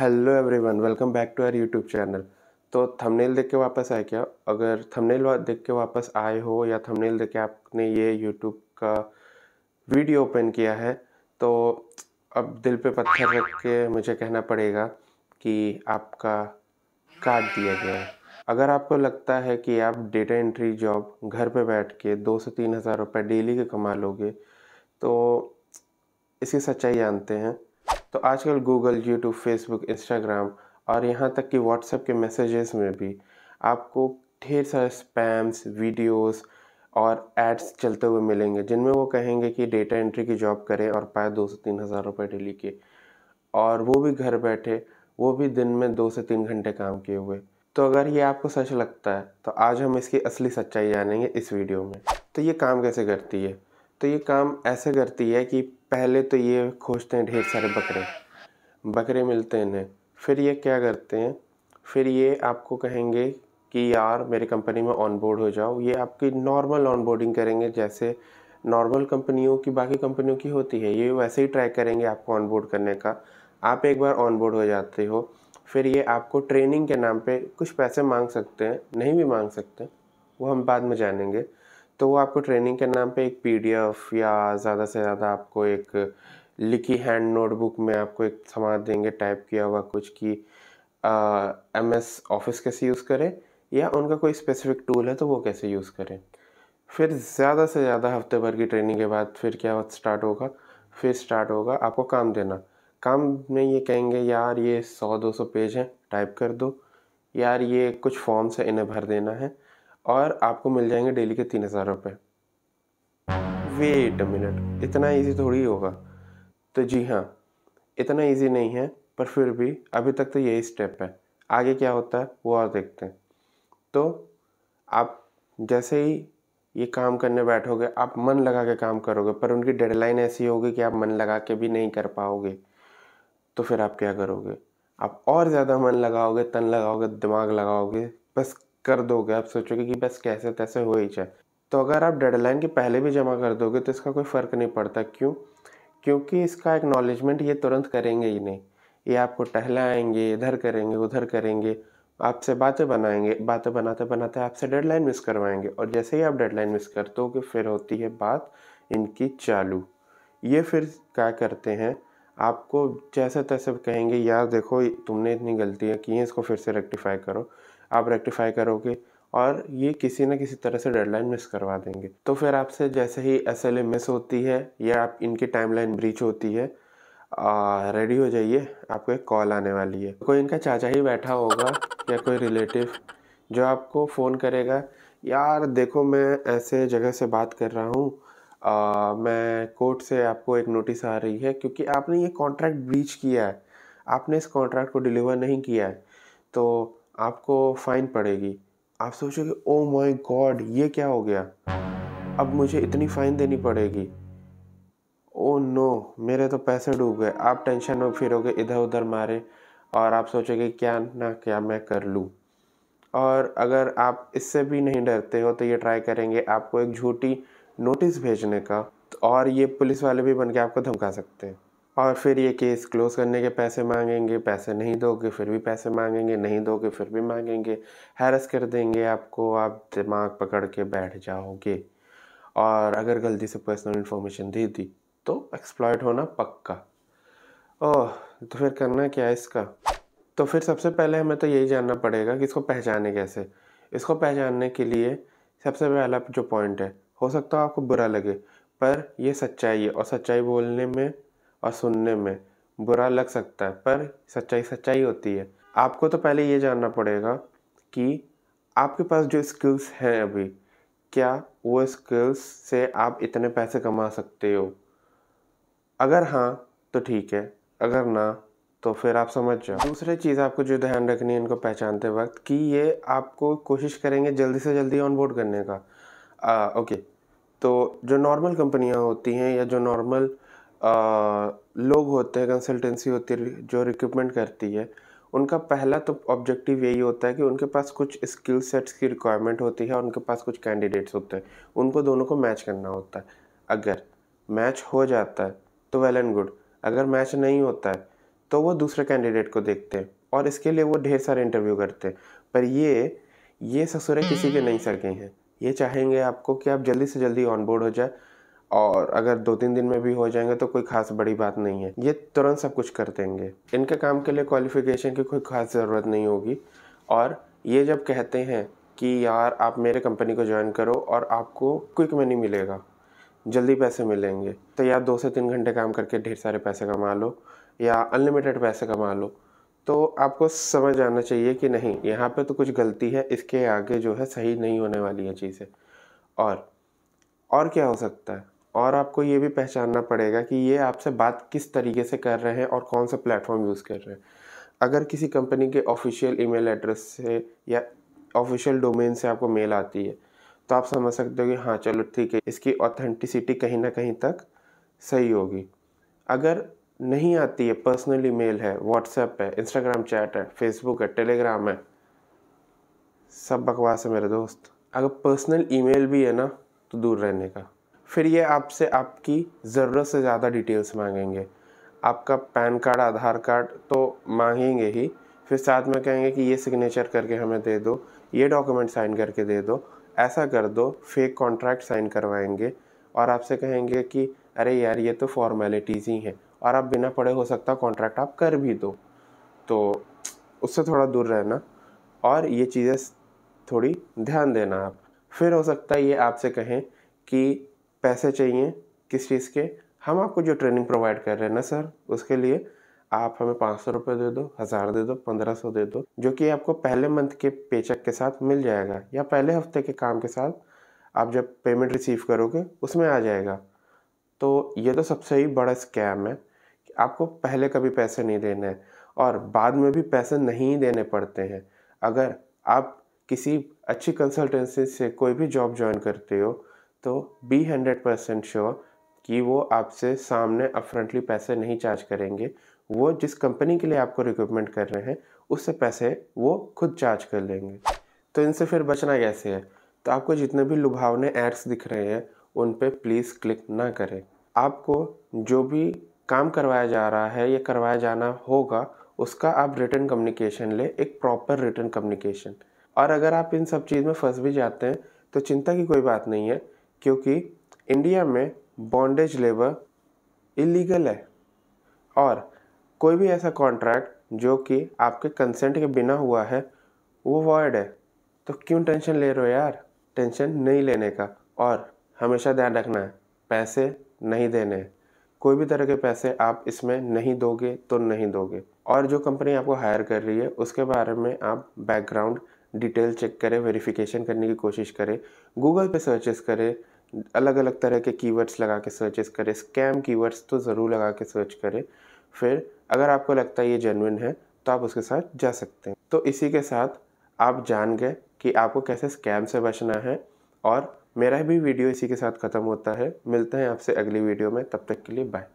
Hello everyone welcome back to our YouTube channel तो thumbnail देख के वापस आए क्या? अगर थंबनेल देख के वापस आए हो या थंबनेल देख के आपने ये यूट्यूब का वीडियो ओपन किया है तो अब दिल पे पत्थर रख के मुझे कहना पड़ेगा कि आपका काट दिया गया है। अगर आपको लगता है कि आप डेटा एंट्री जॉब घर पे बैठ के दो से तीन हज़ार रुपये डेली के कमा लोगे तो इसकी सच्चाई जानते हैं। तो आजकल गूगल यूट्यूब फेसबुक इंस्टाग्राम और यहाँ तक कि व्हाट्सएप के मैसेजेस में भी आपको ढेर सारे स्पैम्स वीडियोस और एड्स चलते हुए मिलेंगे, जिनमें वो कहेंगे कि डेटा एंट्री की जॉब करें और पाए दो से तीन हज़ार रुपये डेली के। और वो भी घर बैठे, वो भी दिन में दो से तीन घंटे काम किए हुए। तो अगर ये आपको सच लगता है तो आज हम इसकी असली सच्चाई जानेंगे इस वीडियो में। तो ये काम कैसे करती है? तो ये काम ऐसे करती है कि पहले तो ये खोजते हैं ढेर सारे बकरे। बकरे मिलते हैं इन्हें। फिर ये क्या करते हैं? फिर ये आपको कहेंगे कि यार, मेरी कंपनी में ऑन बोर्ड हो जाओ। ये आपकी नॉर्मल ऑन बोर्डिंग करेंगे, जैसे नॉर्मल कंपनियों की, बाकी कंपनियों की होती है। ये वैसे ही ट्राई करेंगे आपको ऑन बोर्ड करने का। आप एक बार ऑन बोर्ड हो जाते हो। फिर ये आपको ट्रेनिंग के नाम पे कुछ पैसे मांग सकते हैं। नहीं भी मांग सकते वो हम बाद में जानेंगे। तो वो आपको ट्रेनिंग के नाम पे एक पीडीएफ या ज़्यादा से ज़्यादा आपको एक लिखी हैंड नोटबुक में आपको एक सामान देंगे टाइप किया हुआ कुछ कि एम एस ऑफ़िस कैसे यूज़ करें या उनका कोई स्पेसिफिक टूल है तो वो कैसे यूज़ करें। फिर ज़्यादा से ज़्यादा हफ़्ते भर की ट्रेनिंग के बाद फिर क्या स्टार्ट होगा? फिर स्टार्ट होगा आपको काम देना। काम में ये कहेंगे, यार ये सौ, दो सौ पेज हैं टाइप कर दो। यार ये कुछ फॉर्म्स है, इन्हें भर देना है। और आपको मिल जाएँगे डेली के तीन हज़ार रुपये वेट मिनट इतना इजी थोड़ी होगा। तो जी हाँ इतना इजी नहीं है, पर फिर भी अभी तक तो यही स्टेप है। आगे क्या होता है, वो और देखते हैं। तो आप जैसे ही ये काम करने बैठोगे, आप मन लगा के काम करोगे, पर उनकी डेडलाइन ऐसी होगी कि आप मन लगा के भी नहीं कर पाओगे तो फिर आप क्या करोगे? आप और ज़्यादा मन लगाओगे, तन लगाओगे, दिमाग लगाओगे, बस कर दोगे, आप सोचोगे कि बस कैसे तैसे हो ही जाए। तो अगर आप डेडलाइन के पहले भी जमा कर दोगे तो इसका कोई फ़र्क नहीं पड़ता। क्यों? क्योंकि इसका एक्नॉलेजमेंट ये तुरंत करेंगे ही नहीं। ये आपको टहलाएँगे, इधर करेंगे, उधर करेंगे, आपसे बातें बनाएँगे, बातें बनाते बनाते आपसे डेडलाइन मिस करवाएँगे। और जैसे ही आप डेडलाइन मिस करते हो कि फिर होती है बात इनकी चालू। ये फिर क्या करते हैं? आपको जैसे तैसे कहेंगे, यार देखो, तुमने इतनी गलतियाँ की हैं इसको फिर से रेक्टिफाई करो। आप रेक्टिफाई करोगे और ये किसी न किसी तरह से डेडलाइन मिस करवा देंगे। तो फिर आपसे जैसे ही एस एल मिस होती है, या आप इनकी टाइमलाइन ब्रीच होती है रेडी हो जाइए, आपको एक कॉल आने वाली है। कोई इनका चाचा ही बैठा होगा, या कोई रिलेटिव जो आपको फ़ोन करेगा, यार देखो मैं ऐसे जगह से बात कर रहा हूँ मैं कोर्ट से आपको एक नोटिस आ रही है, क्योंकि आपने ये कॉन्ट्रैक्ट ब्रीच किया है। आपने इस कॉन्ट्रैक्ट को डिलीवर नहीं किया है। तो आपको फ़ाइन पड़ेगी। आप सोचोगे ओ माय गॉड ये क्या हो गया? अब मुझे इतनी फ़ाइन देनी पड़ेगी। ओ नो मेरे तो पैसे डूब गए। आप टेंशन में फिरोगे इधर उधर मारे, और आप सोचोगे, क्या ना क्या मैं कर लूँ? और अगर आप इससे भी नहीं डरते हो तो ये ट्राई करेंगे आपको एक झूठी नोटिस भेजने का और ये पुलिस वाले भी बन के आपको धमका सकते हैं। और फिर ये केस क्लोज करने के पैसे मांगेंगे, पैसे नहीं दोगे, फिर भी पैसे मांगेंगे, नहीं दोगे, फिर भी मांगेंगे। हैरस कर देंगे आपको, आप दिमाग पकड़ के बैठ जाओगे। और अगर गलती से पर्सनल इन्फॉर्मेशन दे दी तो एक्सप्लॉयट होना पक्का। ओह तो फिर करना क्या है इसका? तो फिर सबसे पहले हमें तो यही जानना पड़ेगा कि इसको पहचाने कैसे। इसको पहचानने के लिए सबसे पहला जो पॉइंट है, हो सकता है आपको बुरा लगे, पर यह सच्चाई है और सच्चाई बोलने में और सुनने में बुरा लग सकता है पर सच्चाई सच्चाई होती है। आपको तो पहले ये जानना पड़ेगा कि आपके पास जो स्किल्स हैं अभी क्या वो स्किल्स से आप इतने पैसे कमा सकते हो? अगर हाँ तो ठीक है अगर ना तो फिर आप समझ जाओ। दूसरी चीज़ आपको जो ध्यान रखनी है इनको पहचानते वक्त कि ये आपको कोशिश करेंगे जल्दी से जल्दी ऑन बोर्ड करने का। आ, ओके तो जो नॉर्मल कंपनियाँ होती हैं या जो नॉर्मल लोग होते हैं कंसल्टेंसी होती है जो रिक्रूटमेंट करती है उनका पहला तो ऑब्जेक्टिव यही होता है कि उनके पास कुछ स्किल सेट्स की रिक्वायरमेंट होती है और उनके पास कुछ कैंडिडेट्स होते हैं। उनको दोनों को मैच करना होता है। अगर मैच हो जाता है तो वेल एंड गुड अगर मैच नहीं होता है तो वो दूसरे कैंडिडेट को देखते हैं और इसके लिए वो ढेर सारे इंटरव्यू करते हैं। पर ये ये ससुरे किसी के नहीं सके हैं। ये चाहेंगे आपको कि आप जल्दी से जल्दी ऑन बोर्ड हो जाए और अगर दो तीन दिन में भी हो जाएँगे तो कोई खास बड़ी बात नहीं है। ये तुरंत सब कुछ कर देंगे। इनके काम के लिए क्वालिफिकेशन की कोई खास ज़रूरत नहीं होगी। और ये जब कहते हैं कि यार, आप मेरे कंपनी को ज्वाइन करो और आपको क्विक मनी मिलेगा, जल्दी पैसे मिलेंगे तो या दो से तीन घंटे काम करके ढेर सारे पैसे कमा लो, या अनलिमिटेड पैसे कमा लो तो आपको समझ आना चाहिए कि नहीं, यहाँ पे तो कुछ गलती है, इसके आगे जो है सही नहीं होने वाली है चीज़ें। और और क्या हो सकता है? और आपको ये भी पहचानना पड़ेगा कि ये आपसे बात किस तरीके से कर रहे हैं और कौन सा प्लेटफॉर्म यूज़ कर रहे हैं। अगर किसी कंपनी के ऑफिशियल ईमेल एड्रेस से या ऑफिशियल डोमेन से आपको मेल आती है तो आप समझ सकते हो कि हाँ चलो ठीक है, इसकी ऑथेंटिसिटी कहीं ना कहीं तक सही होगी। अगर नहीं आती है, पर्सनल ईमेल है, व्हाट्सएप है, इंस्टाग्राम चैट है, फेसबुक है, टेलीग्राम है, सब बकवास है मेरे दोस्त। अगर पर्सनल ईमेल भी है ना तो दूर रहने का। फिर ये आपसे आपकी ज़रूरत से ज़्यादा डिटेल्स मांगेंगे। आपका पैन कार्ड, आधार कार्ड तो मांगेंगे ही। फिर साथ में कहेंगे कि ये सिग्नेचर करके हमें दे दो, ये डॉक्यूमेंट साइन करके दे दो, ऐसा कर दो फेक कॉन्ट्रैक्ट साइन करवाएँगे। और आपसे कहेंगे कि, अरे यार, ये तो फॉर्मेलिटीज़ ही हैं, और आप बिना पढ़े हो सकता कॉन्ट्रैक्ट आप कर भी दो। तो उससे थोड़ा दूर रहना, और ये चीज़ें थोड़ी ध्यान देना आप। फिर हो सकता है ये आपसे कहें कि पैसे चाहिए किस चीज़ के? हम आपको जो ट्रेनिंग प्रोवाइड कर रहे हैं ना सर, उसके लिए आप हमें पाँच सौ रुपये दे दो, हज़ार दे दो, पंद्रह सौ दे दो, जो कि आपको पहले मंथ के पेचेक के साथ मिल जाएगा या पहले हफ़्ते के काम के साथ आप जब पेमेंट रिसीव करोगे, उसमें आ जाएगा। तो ये तो सबसे ही बड़ा स्कैम है कि आपको पहले कभी पैसे नहीं देने हैं और बाद में भी पैसे नहीं देने पड़ते हैं। अगर आप किसी अच्छी कंसल्टेंसी से कोई भी जॉब ज्वाइन करते हो तो बी हंड्रेड परसेंट श्योर कि वो आपसे सामने अपफ्रंटली पैसे नहीं चार्ज करेंगे। वो जिस कंपनी के लिए आपको रिक्रूटमेंट कर रहे हैं, उससे पैसे वो खुद चार्ज कर लेंगे। तो इनसे फिर बचना कैसे है? तो आपको जितने भी लुभावने एड्स दिख रहे हैं, उन पर प्लीज़ क्लिक ना करें। आपको जो भी काम करवाया जा रहा है या करवाया जाना होगा, उसका आप रिटर्न कम्युनिकेशन ले, एक प्रॉपर रिटर्न कम्युनिकेशन और अगर आप इन सब चीज़ में फंस भी जाते हैं तो चिंता की कोई बात नहीं है। क्योंकि इंडिया में बॉन्डेज लेबर इलीगल है। और कोई भी ऐसा कॉन्ट्रैक्ट जो कि आपके कंसेंट के बिना हुआ है, वो वॉइड है। तो क्यों टेंशन ले रहे हो यार? टेंशन नहीं लेने का। और हमेशा ध्यान रखना है, पैसे नहीं देने। कोई भी तरह के पैसे आप इसमें नहीं दोगे तो नहीं दोगे। और जो कंपनी आपको हायर कर रही है, उसके बारे में आप बैकग्राउंड डिटेल चेक करें वेरिफिकेशन करने की कोशिश करें। गूगल पे सर्चेस करें अलग अलग तरह के कीवर्ड्स लगा के सर्चेस करें। स्कैम कीवर्ड्स तो ज़रूर लगा के सर्च करें। फिर अगर आपको लगता है ये जेनविन है तो आप उसके साथ जा सकते हैं। तो इसी के साथ आप जान गए कि आपको कैसे स्कैम से बचना है और मेरा भी वीडियो इसी के साथ ख़त्म होता है। मिलते हैं आपसे अगली वीडियो में। तब तक के लिए बाय